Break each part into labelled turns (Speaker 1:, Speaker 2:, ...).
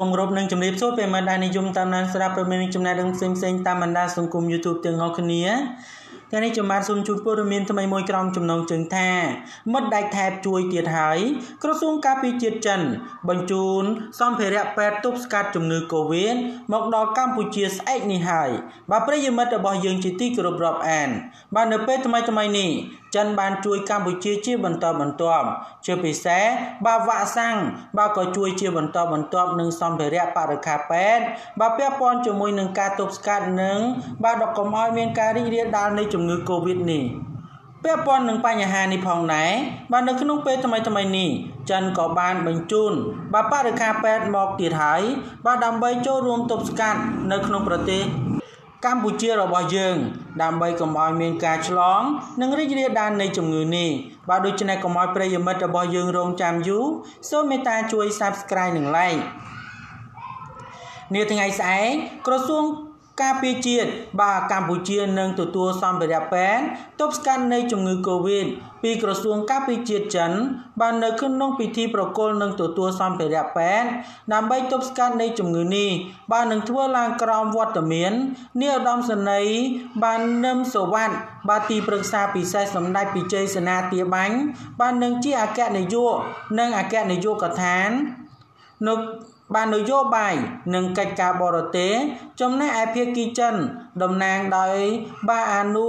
Speaker 1: គម្រប់នឹងជំរាបសួរប្រិមត្តដែលនិយមតាមដានស្ដាប់ព័ត៌មានចំណេះដឹងផ្សេងៗតាមបណ្ដាសង្គម YouTube ទាំងអស់គ្នា ថ្ងៃនេះខ្ញុំបាទសូមជូនព័ត៌មានថ្មីមួយក្រោមចំណងជើងថាមិត្តដាច់ថែបជួយទៀតហើយក្រសួងការពារជាតិចិន បញ្ជូនសម្ភារៈពេទ្យទប់ស្កាត់ជំងឺ Covid មកដល់កម្ពុជាស្អែកនេះហើយបាទប្រិយមិត្តរបស់យើងជាទីគោរពរាប់អាន បាទនៅពេលថ្មីថ្មីនេះចិនបានជួយកម្ពុជាជាបន្តបន្ទាប់ជាពិសេសបាទវ៉ាក់សាំងបាទក៏ជួយជាបន្តបន្ទាប់នឹងសម្ភារៈបរិក្ខារពេទ្យបាទពាក់ព័ន្ធជាមួយនឹងការទប់ស្កាត់នឹងបាទដកកុំឲ្យមានការរីករាលដាលនៃជំងឺ Covid នេះពាក់ព័ន្ធនឹងបញ្ហានេះផងដែរបាទនៅក្នុងពេលថ្មីថ្មីនេះចិនក៏បានបញ្ជូនបាទបរិក្ខារពេទ្យមកទៀតហើយបាទដើម្បីចូលរួមទប់ស្កាត់នៅក្នុងប្រទេសកម្ពុជារបស់យើង ដើម្បីកុំឲ្យមានការឆ្លង និងរីករាលដាលនៃជំងឺនេះបាទដូច្នេះកុំឲ្យប្រិយមិត្តរបស់យើងរងចាំយូរសូមមេត្តាជួយ Subscribe និង Like នាថ្ងៃស្អែកក្រសួង ការពារជាតិបាទកម្ពុជានឹងទទួលសម្ភារៈពេទ្យទប់ស្កាត់នៃជំងឺ Covid ពីក្រសួងការពារជាតិចិន បាននៅក្នុងពិធីប្រគល់នឹងទទួលសម្ភារៈពេទ្យដើម្បីទប់ស្កាត់នៃជំងឺនេះបាននឹងធ្វើឡើងក្រោមវត្តមាននាយឧត្តមសេនីយ៍បាននឹមសវັດបាទទីប្រឹក្សាពិសេសសម្ដេចពិជ័យសេនាទាបាញ់បាននឹងជាអគ្គនាយកនិងអគ្គនាយកដ្ឋាននៅ បាននយោបាយនិងកិច្ចការបរទេសចំណែកឯភាគីចិនតំណាងដោយបាអានុ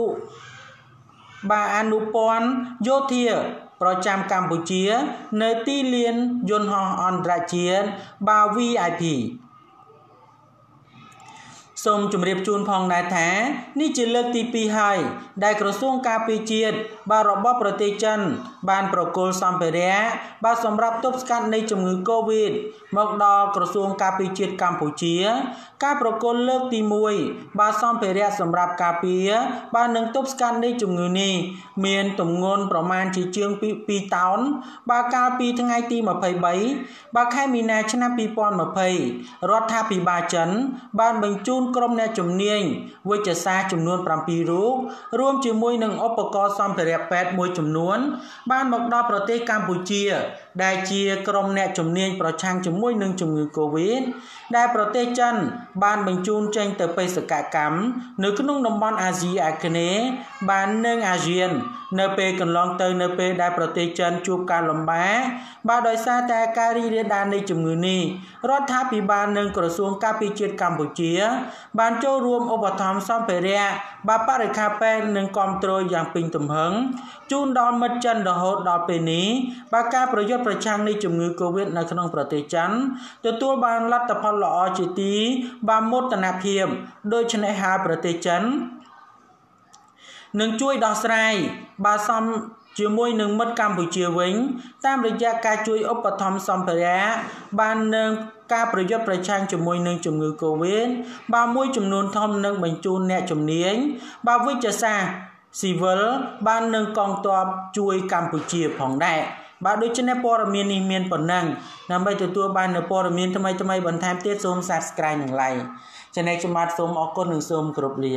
Speaker 1: បាអានុពន្ធយោធាប្រចាំកម្ពុជា នៅទីលានយន្តហោះអន្តរជាតិបា VIP សូមជម្រាបជូនផងដែរថានេះជាលើកទី2ហើយដែលក្រសួងការពារជាតិបាទរបស់ប្រទេសចិន បានប្រគល់សម្ភារៈបាទសម្រាប់ទប់ស្កាត់នៃជំងឺ Covid មកដល់ក្រសួងការពារជាតិកម្ពុជា ការប្រគល់លើកទី1បាទសម្ភារៈសម្រាប់ការពារបាទនឹងទប់ស្កាត់នៃជំងឺនេះមានទម្ងន់ប្រមាណជាជាង2តោនបាទកាលពីថ្ងៃទី23បាទខែមីនាឆ្នាំ2020រដ្ឋាភិបាលចិន បានបញ្ជូនក្រុមអ្នកជំនាញវិទ្យាសាស្ត្រចំនួន7រូបរួមជាមួយនឹងឧបករណ៍សម្ភារៈពេទ្យមួយចំនួន បានមកដល់ប្រទេសកម្ពុជាដែលជាក្រុមអ្នកជំនាញប្រឆាំងជាមួយនឹងជំងឺ Covid ដែលប្រទេសចិនបានបញ្ជូនចេញទៅបេសកកម្មនៅក្នុងតំបន់អាស៊ីអាគ្នេយ៍បាននឹងអាស៊ាន នៅពេលកន្លងទៅនៅពេលដែលប្រទេសចិនជួបការលំបាកបាទដោយសារតែការរីករាលដាលនៃជំងឺនេះរដ្ឋាភិបាលនិងក្រសួងការពារជាតិកម្ពុជា បានចូលរួមឧបត្ថម្ភសម្ភារៈបាបរិខាពេទ្យនិងគ្រប់គ្រងយ៉ាងពេញទំហឹងជូនដល់មិត្តចិនរហូតដល់ពេលនេះបើការប្រយុទ្ធប្រឆាំងនឹងជំងឺ Covid នៅក្នុងប្រទេសចិនទទួលបានលទ្ធផលល្អជាទីបានមោទនភាពដូច្នេះហើយប្រទេសចិននឹងជួយដោះស្រាយបើសំជាមួយនឹងមិត្តកម្ពុជាវិញ តាមរយៈការជួយឧបត្ថម្ភសម្ភារៈបាននឹងការប្រយុទ្ធប្រឆាំងជាមួយនឹងជំងឺ Covid បាទមួយចំនួនធំនឹងបញ្ជូនអ្នកជំនាញបាទវិទ្យាសាស្ត្រស៊ីវិលបាននឹងកងទ័ពជួយកម្ពុជាផងដែរ បាទដូច្នេះព័ត៌មាននេះមានប៉ុណ្ណឹងដើម្បីទទួលបាននូវព័ត៌មានថ្មីៗបន្ថែមទៀតសូម Subscribe និង Like ចំណែកខ្ញុំបាទសូមអរគុណនិងសូមគោរពលា